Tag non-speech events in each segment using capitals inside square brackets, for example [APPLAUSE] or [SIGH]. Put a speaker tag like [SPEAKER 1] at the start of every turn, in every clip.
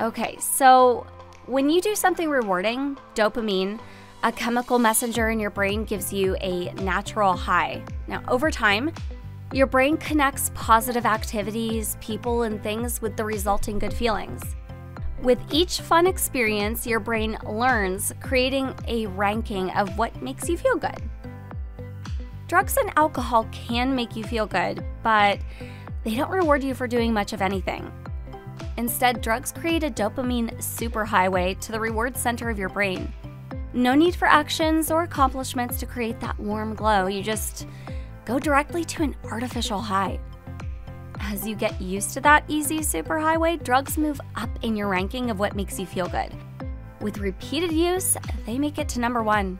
[SPEAKER 1] Okay, so when you do something rewarding, dopamine, a chemical messenger in your brain gives you a natural high. Now, over time, your brain connects positive activities, people, and things with the resulting good feelings. With each fun experience, your brain learns, creating a ranking of what makes you feel good. Drugs and alcohol can make you feel good, but they don't reward you for doing much of anything. Instead, drugs create a dopamine superhighway to the reward center of your brain. No need for actions or accomplishments to create that warm glow. You just go directly to an artificial high. As you get used to that easy superhighway, drugs move up in your ranking of what makes you feel good. With repeated use, they make it to number one.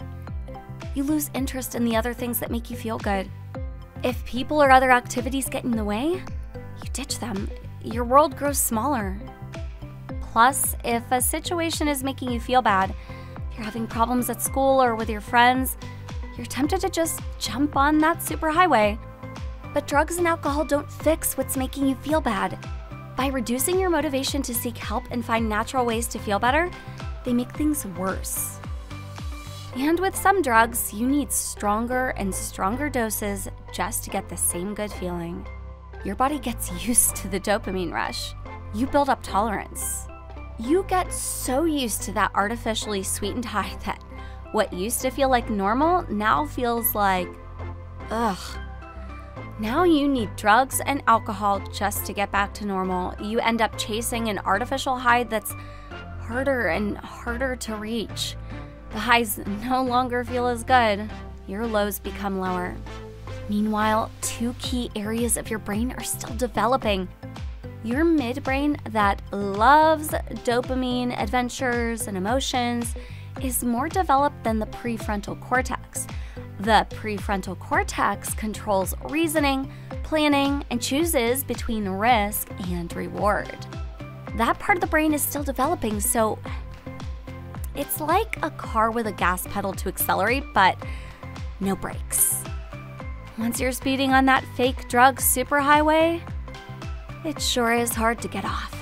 [SPEAKER 1] You lose interest in the other things that make you feel good. If people or other activities get in the way, you ditch them your world grows smaller. Plus, if a situation is making you feel bad, if you're having problems at school or with your friends, you're tempted to just jump on that superhighway. But drugs and alcohol don't fix what's making you feel bad. By reducing your motivation to seek help and find natural ways to feel better, they make things worse. And with some drugs, you need stronger and stronger doses just to get the same good feeling your body gets used to the dopamine rush. You build up tolerance. You get so used to that artificially sweetened [LAUGHS] high that what used to feel like normal now feels like, ugh. Now you need drugs and alcohol just to get back to normal. You end up chasing an artificial high that's harder and harder to reach. The highs [LAUGHS] no longer feel as good. Your lows become lower. Meanwhile, two key areas of your brain are still developing. Your midbrain, that loves dopamine, adventures, and emotions, is more developed than the prefrontal cortex. The prefrontal cortex controls reasoning, planning, and chooses between risk and reward. That part of the brain is still developing, so it's like a car with a gas pedal to accelerate, but no brakes. Once you're speeding on that fake drug superhighway, it sure is hard to get off.